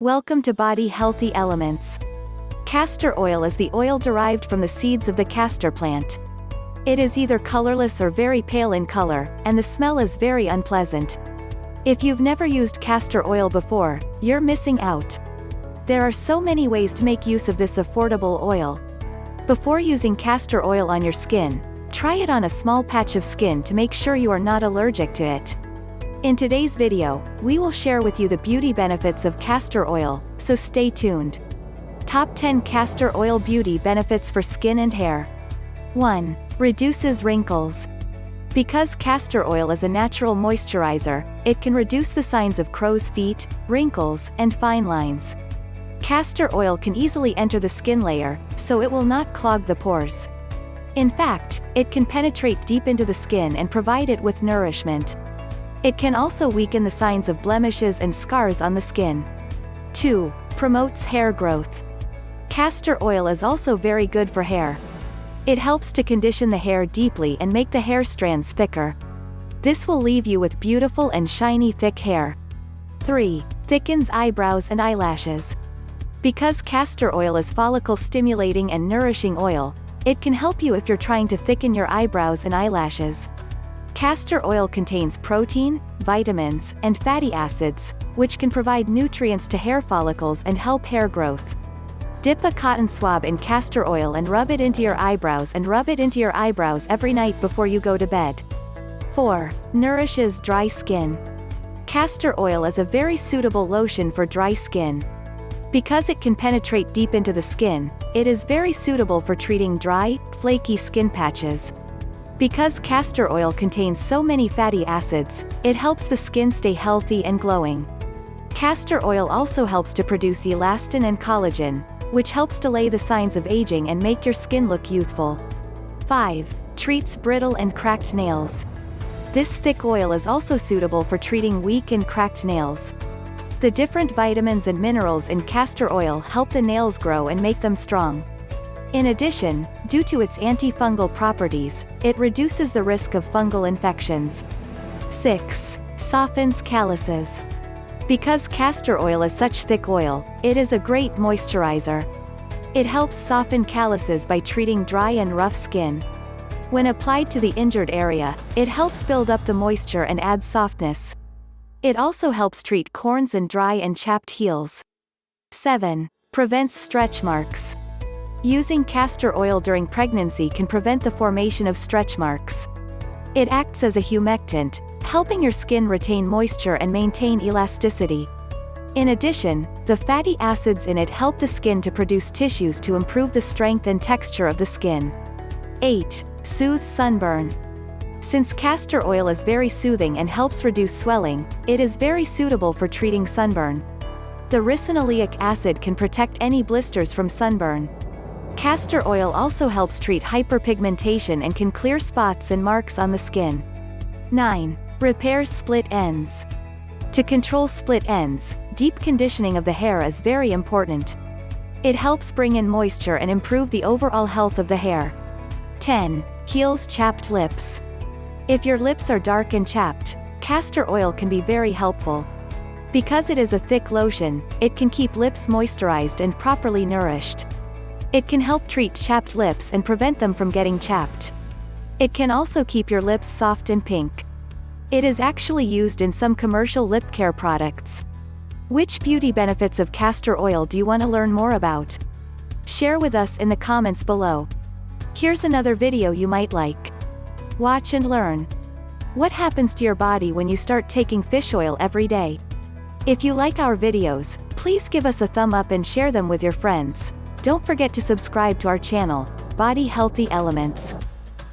Welcome to Body Healthy Elements. Castor oil is the oil derived from the seeds of the castor plant. It is either colorless or very pale in color, and the smell is very unpleasant. If you've never used castor oil before, you're missing out. There are so many ways to make use of this affordable oil. Before using castor oil on your skin, try it on a small patch of skin to make sure you are not allergic to it. In today's video, we will share with you the beauty benefits of castor oil, so stay tuned. Top 10 Castor Oil Beauty Benefits for Skin and Hair 1. Reduces wrinkles. Because castor oil is a natural moisturizer, it can reduce the signs of crow's feet, wrinkles, and fine lines. Castor oil can easily enter the skin layer, so it will not clog the pores. In fact, it can penetrate deep into the skin and provide it with nourishment. It can also weaken the signs of blemishes and scars on the skin. 2. Promotes hair growth. Castor oil is also very good for hair. It helps to condition the hair deeply and make the hair strands thicker. This will leave you with beautiful and shiny thick hair. 3. Thickens eyebrows and eyelashes. Because castor oil is follicle stimulating and nourishing oil, it can help you if you're trying to thicken your eyebrows and eyelashes. Castor oil contains protein, vitamins, and fatty acids, which can provide nutrients to hair follicles and help hair growth. Dip a cotton swab in castor oil and rub it into your eyebrows and rub it into your eyebrows every night before you go to bed. 4. Nourishes dry skin. Castor oil is a very suitable lotion for dry skin. Because it can penetrate deep into the skin, it is very suitable for treating dry, flaky skin patches. Because castor oil contains so many fatty acids, it helps the skin stay healthy and glowing. Castor oil also helps to produce elastin and collagen, which helps delay the signs of aging and make your skin look youthful. 5. Treats brittle and cracked nails. This thick oil is also suitable for treating weak and cracked nails. The different vitamins and minerals in castor oil help the nails grow and make them strong. In addition, due to its antifungal properties, it reduces the risk of fungal infections. 6. Softens calluses. Because castor oil is such thick oil, it is a great moisturizer. It helps soften calluses by treating dry and rough skin. When applied to the injured area, it helps build up the moisture and add softness. It also helps treat corns and dry and chapped heels. 7. Prevents stretch marks. Using castor oil during pregnancy can prevent the formation of stretch marks. It acts as a humectant, helping your skin retain moisture and maintain elasticity. In addition, the fatty acids in it help the skin to produce tissues to improve the strength and texture of the skin. 8. Soothe sunburn. Since castor oil is very soothing and helps reduce swelling, it is very suitable for treating sunburn. The ricinoleic acid can protect any blisters from sunburn. Castor oil also helps treat hyperpigmentation and can clear spots and marks on the skin. 9. Repairs split ends. To control split ends, deep conditioning of the hair is very important. It helps bring in moisture and improve the overall health of the hair. 10. Heals chapped lips. If your lips are dark and chapped, castor oil can be very helpful. Because it is a thick lotion, it can keep lips moisturized and properly nourished. It can help treat chapped lips and prevent them from getting chapped. It can also keep your lips soft and pink. It is actually used in some commercial lip care products. Which beauty benefits of castor oil do you want to learn more about? Share with us in the comments below. Here's another video you might like. Watch and learn. What happens to your body when you start taking fish oil every day? If you like our videos, please give us a thumb up and share them with your friends. Don't forget to subscribe to our channel, Body Healthy Elements.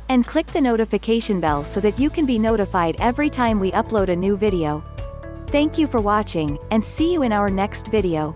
And click the notification bell so that you can be notified every time we upload a new video. Thank you for watching, and see you in our next video.